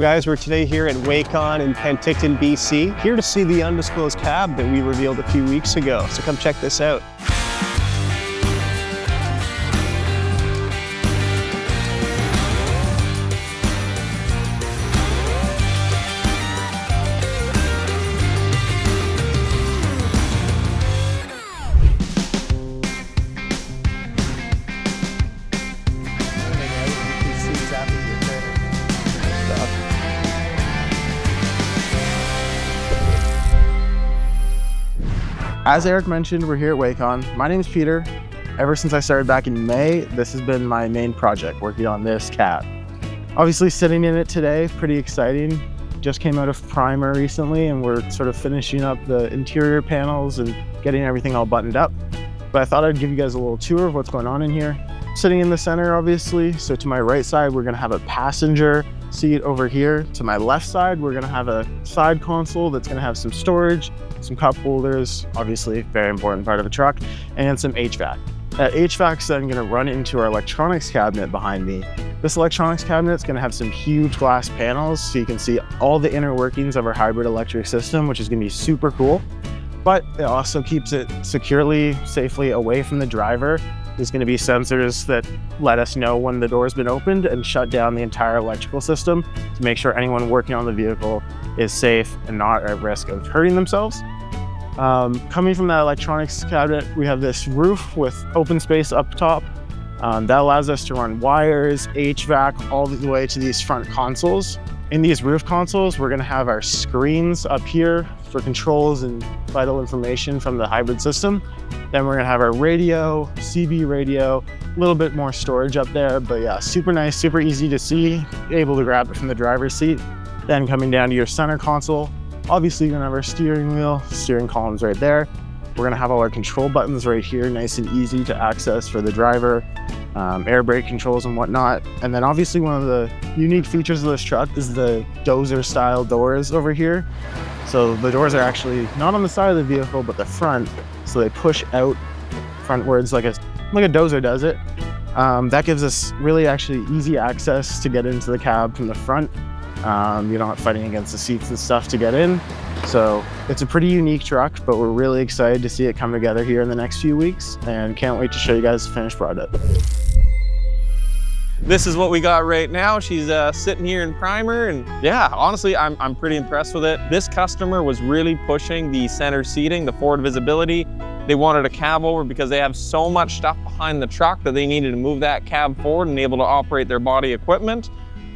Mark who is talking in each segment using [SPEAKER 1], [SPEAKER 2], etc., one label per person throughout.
[SPEAKER 1] Guys, we're today here at Waycon in Penticton, BC, here to see the undisclosed cab that we revealed a few weeks ago. So come check this out.
[SPEAKER 2] As Eric mentioned, we're here at Waycon. My name is Peter. Ever since I started back in May, this has been my main project, working on this cab. Obviously sitting in it today, pretty exciting. Just came out of primer recently and we're sort of finishing up the interior panels and getting everything all buttoned up. But I thought I'd give you guys a little tour of what's going on in here. Sitting in the center, obviously. So to my right side, we're gonna have a passenger seat over here. To my left side, we're gonna have a side console that's gonna have some storage, some cup holders, obviously very important part of a truck, and some HVAC. That HVAC's then gonna run into our electronics cabinet behind me. This electronics cabinet is gonna have some huge glass panels so you can see all the inner workings of our hybrid electric system, which is gonna be super cool. But it also keeps it securely, safely away from the driver there's going to be sensors that let us know when the door's been opened and shut down the entire electrical system to make sure anyone working on the vehicle is safe and not at risk of hurting themselves. Um, coming from that electronics cabinet, we have this roof with open space up top. Um, that allows us to run wires, HVAC, all the way to these front consoles. In these roof consoles, we're gonna have our screens up here for controls and vital information from the hybrid system. Then we're gonna have our radio, CB radio, a little bit more storage up there, but yeah, super nice, super easy to see, able to grab it from the driver's seat. Then coming down to your center console, obviously you're gonna have our steering wheel, steering columns right there. We're gonna have all our control buttons right here, nice and easy to access for the driver um, air brake controls and whatnot. And then obviously one of the unique features of this truck is the dozer style doors over here. So the doors are actually not on the side of the vehicle, but the front. So they push out frontwards like a, like a dozer does it. Um, that gives us really actually easy access to get into the cab from the front. Um, you're not fighting against the seats and stuff to get in. So it's a pretty unique truck, but we're really excited to see it come together here in the next few weeks and can't wait to show you guys the finished product.
[SPEAKER 3] This is what we got right now. She's uh, sitting here in primer and yeah, honestly, I'm, I'm pretty impressed with it. This customer was really pushing the center seating, the forward visibility. They wanted a cab over because they have so much stuff behind the truck that they needed to move that cab forward and be able to operate their body equipment.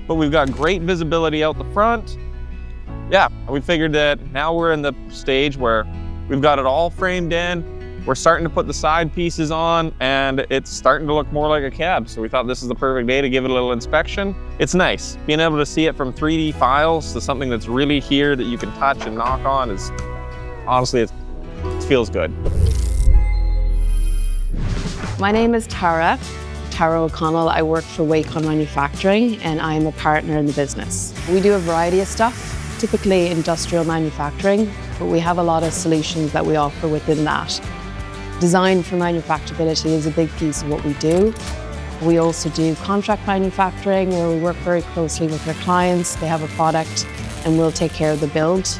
[SPEAKER 3] But we've got great visibility out the front. Yeah, we figured that now we're in the stage where we've got it all framed in. We're starting to put the side pieces on and it's starting to look more like a cab. So we thought this is the perfect day to give it a little inspection. It's nice. Being able to see it from 3D files to something that's really here that you can touch and knock on is, honestly, it feels good.
[SPEAKER 4] My name is Tara. Tara O'Connell. I work for Waycon Manufacturing and I'm a partner in the business. We do a variety of stuff, typically industrial manufacturing, but we have a lot of solutions that we offer within that. Design for manufacturability is a big piece of what we do. We also do contract manufacturing where we work very closely with our clients. They have a product and we'll take care of the build.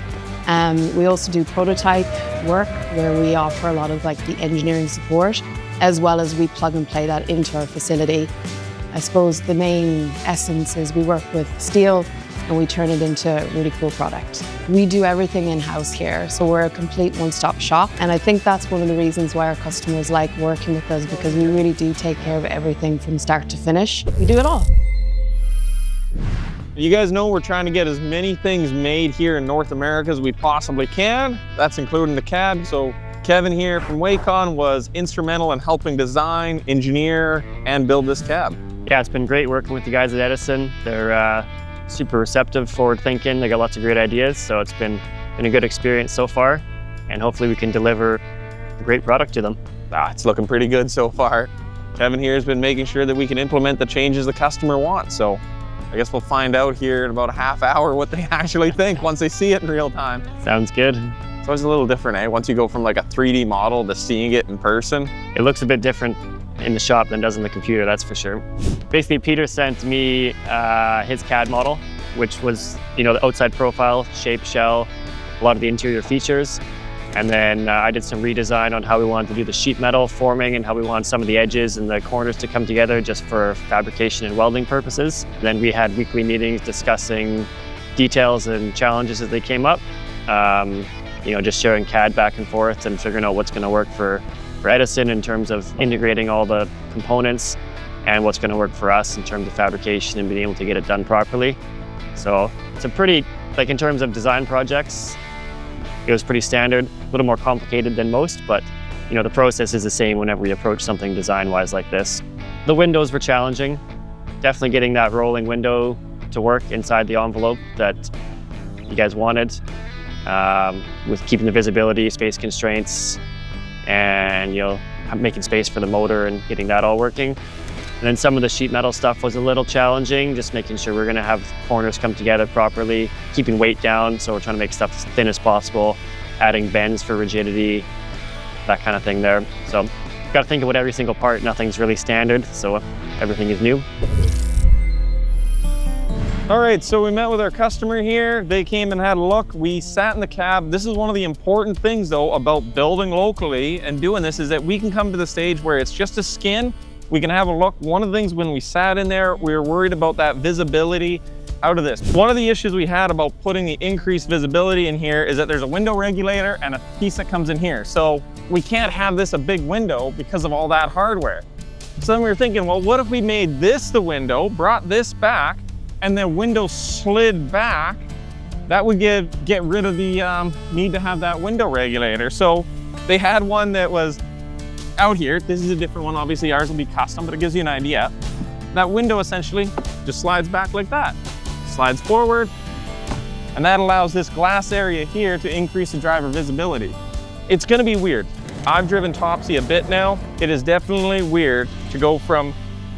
[SPEAKER 4] Um, we also do prototype work where we offer a lot of like the engineering support as well as we plug and play that into our facility. I suppose the main essence is we work with steel and we turn it into a really cool product. We do everything in-house here, so we're a complete one-stop shop. And I think that's one of the reasons why our customers like working with us because we really do take care of everything from start to finish. We do it all.
[SPEAKER 3] You guys know we're trying to get as many things made here in North America as we possibly can. That's including the cab. So Kevin here from Waycon was instrumental in helping design, engineer, and build this cab.
[SPEAKER 5] Yeah, it's been great working with the guys at Edison. They're uh, super receptive, forward thinking. They got lots of great ideas. So it's been, been a good experience so far. And hopefully we can deliver a great product to them.
[SPEAKER 3] Ah, it's looking pretty good so far. Kevin here has been making sure that we can implement the changes the customer wants. So I guess we'll find out here in about a half hour what they actually think once they see it in real time.
[SPEAKER 5] Sounds good.
[SPEAKER 3] So It's always a little different, eh? Once you go from like a 3D model to seeing it in person.
[SPEAKER 5] It looks a bit different in the shop than it does in the computer, that's for sure. Basically, Peter sent me uh, his CAD model which was, you know, the outside profile, shape, shell, a lot of the interior features. And then uh, I did some redesign on how we wanted to do the sheet metal forming and how we wanted some of the edges and the corners to come together just for fabrication and welding purposes. Then we had weekly meetings discussing details and challenges as they came up. Um, you know, just sharing CAD back and forth and figuring out what's going to work for, for Edison in terms of integrating all the components and what's going to work for us in terms of fabrication and being able to get it done properly. So it's a pretty, like in terms of design projects, it was pretty standard, a little more complicated than most, but you know, the process is the same whenever we approach something design-wise like this. The windows were challenging. Definitely getting that rolling window to work inside the envelope that you guys wanted um, with keeping the visibility, space constraints, and you know, making space for the motor and getting that all working. And then some of the sheet metal stuff was a little challenging, just making sure we're gonna have corners come together properly, keeping weight down, so we're trying to make stuff as thin as possible, adding bends for rigidity, that kind of thing there. So gotta think about every single part, nothing's really standard, so everything is new.
[SPEAKER 3] All right, so we met with our customer here. They came and had a look. We sat in the cab. This is one of the important things though about building locally and doing this is that we can come to the stage where it's just a skin. We can have a look. One of the things when we sat in there, we were worried about that visibility out of this. One of the issues we had about putting the increased visibility in here is that there's a window regulator and a piece that comes in here. So we can't have this a big window because of all that hardware. So then we were thinking, well, what if we made this the window, brought this back, and the window slid back, that would get, get rid of the um, need to have that window regulator. So they had one that was out here. This is a different one. Obviously ours will be custom, but it gives you an idea. That window essentially just slides back like that. Slides forward, and that allows this glass area here to increase the driver visibility. It's gonna be weird. I've driven Topsy a bit now. It is definitely weird to go from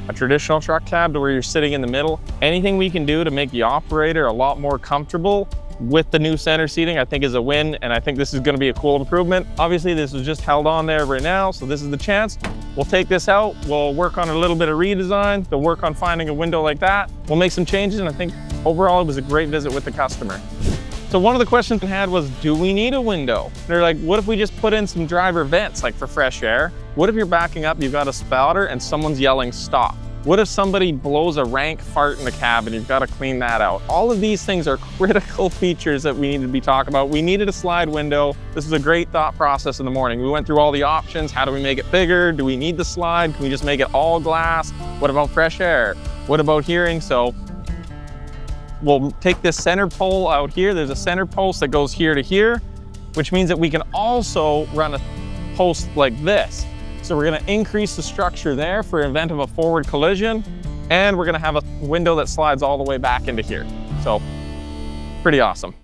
[SPEAKER 3] a traditional truck cab to where you're sitting in the middle. Anything we can do to make the operator a lot more comfortable with the new center seating, I think is a win, and I think this is gonna be a cool improvement. Obviously, this is just held on there right now, so this is the chance. We'll take this out, we'll work on a little bit of redesign, we'll work on finding a window like that. We'll make some changes, and I think overall it was a great visit with the customer. So one of the questions we had was, do we need a window? They're like, what if we just put in some driver vents, like for fresh air? What if you're backing up, you've got a spouter, and someone's yelling stop? What if somebody blows a rank fart in the cab and you've got to clean that out? All of these things are critical features that we need to be talking about. We needed a slide window. This was a great thought process in the morning. We went through all the options. How do we make it bigger? Do we need the slide? Can we just make it all glass? What about fresh air? What about hearing? So we'll take this center pole out here. There's a center post that goes here to here, which means that we can also run a post like this. So we're gonna increase the structure there for event of a forward collision, and we're gonna have a window that slides all the way back into here. So pretty awesome.